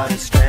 body strong.